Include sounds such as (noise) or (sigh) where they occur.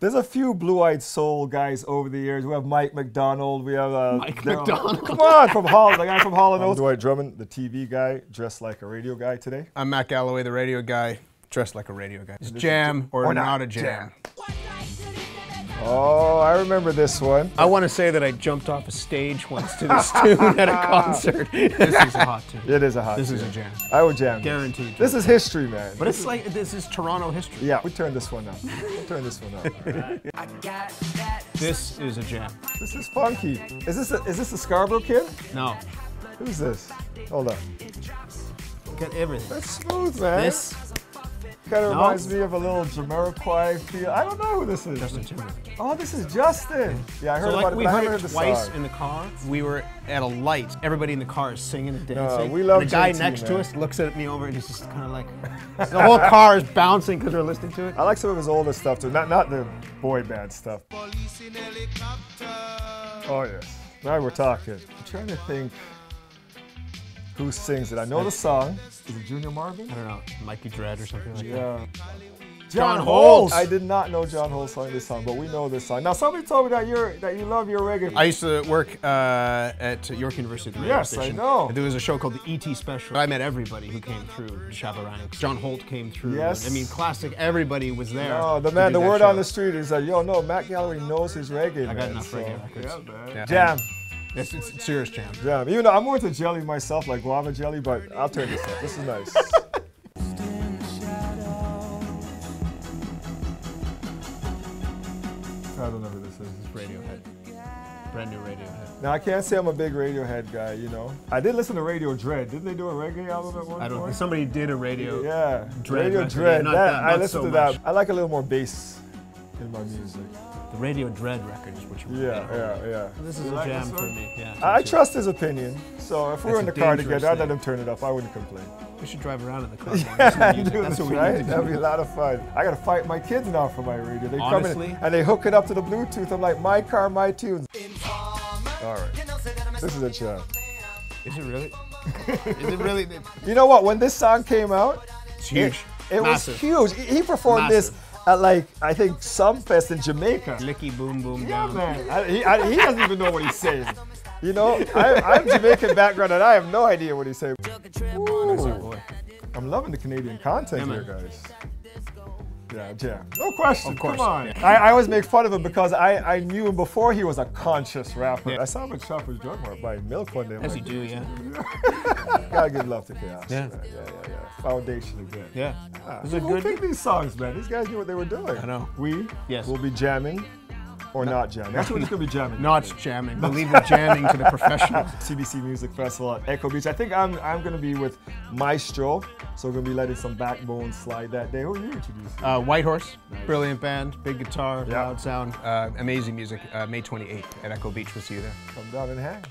There's a few blue-eyed soul guys over the years. We have Mike McDonald. We have uh, Mike Daryl- McDonald. Come on, from Holland. The guy from Holland. I'm Dwight Drummond, the TV guy, dressed like a radio guy today. I'm Matt Galloway, the radio guy, dressed like a radio guy. It's jam or, or not not, a jam. Oh, I remember this one. I want to say that I jumped off a stage once to this (laughs) tune at a (laughs) concert. This is a hot tune. It is a hot. This is a jam. I would jam. Guaranteed. This is history, man. But it's like this is Toronto history. yeah, we turn this one up. We'll turn this one up. This is a jam. this is funky. Is this a, is this a Scarborough kid? No, Who's this? Hold on. get everything. That's smooth, man. This kind of No. reminds me of a little Jamiroquai feel. I don't know who this is. Justin Timberlake. Oh, this is Justin. Yeah, I heard So about like it, we heard haven't heard it twice song. in the car. We were at a light. Everybody in the car is singing and dancing. we love and the guy JT, next to us looks at me over and he's just kind of like, (laughs) the whole car is bouncing because we're listening to it. I like some of his older stuff too, not not the boy band stuff. Oh yes. Now we're talking. I'm trying to think who sings it. I know the song. Is it Junior Marvin? I don't know, Mikey Dread or something like that. Yeah. John Holt. I did not know John Holt sang this song, but we know this song. Now somebody told me that you're that you love your reggae. I used to work uh, at York University. the radio Yes, I station. know. There was a show called the ET Special. I met everybody who came through Shabba Ranks. John Holt came through. Yes. I mean, classic. Everybody was there. Oh, the man, the word show. on the street is that, yo, no, Matt Galloway knows his reggae, I man. got enough so- reggae records. Yeah, man. Yeah. Jam, It's, it's, serious jam. jam. Even though I'm more into jelly myself, like guava jelly, but I'll turn this up. This is nice. I don't know who this is. It's Radiohead. Brand new Radiohead. Now I can't say I'm a big Radiohead guy, you know. I did listen to Radio Dread. Didn't they do a reggae album at one I don't. point? Somebody did a radio. Yeah, Dread Radio Dread. that, that- I not listen so to that. much. I like a little more bass in my music. The Radio Dread record is what you. Yeah, want. yeah, yeah. This is You a like jam for me. Yeah. I me trust his opinion. So if we were in the car dangerous together, I'd let him turn it up. I wouldn't complain. We should drive around in the car. (laughs) Yeah, do That's this, what we right? need That'd be a lot of fun. I gotta fight my kids now for my radio. They come Honestly? in and they hook it up to the Bluetooth. I'm like, my car, my tunes. All right, this is a jam. Is it really? is it really? (laughs) You know what? When this song came out, It's it, huge. it was huge. He he performed this at like I think some fest in Jamaica. Licky boom boom Yeah, down. man. I, he, I, he doesn't even know what he's saying. You know, I, (laughs) I'm Jamaican background and I have no idea what he's saying. Ooh. I'm loving the Canadian content Yeah, here, guys. Yeah, jam. No question. Of course, Come on. yeah. I, I always make fun of him because I, I knew him before he was a conscious rapper. Yeah. I saw him at Shoppers Drug Mart buying milk one day. I'm As like, you do, yeah. (laughs) Gotta give love to K-OS. Yeah. man. yeah, yeah, yeah. Foundation again. Yeah. Ah, Is it who good? picked these songs, man? These guys knew what they were doing. I know. We Yes. will be jamming or not jamming. Actually, we're just gonna be jamming. Not jamming, but leave the jamming to the (laughs) professionals. CBC Music Festival at Echo Beach. I think I'm I'm gonna be with Maestro, so we're gonna be letting some backbone slide that day. Who are you introducing? Uh, White Horse, brilliant band, big guitar, Yeah. loud sound, uh, amazing music. Uh, May 28th at Echo Beach. We'll see you there. Come down and hang.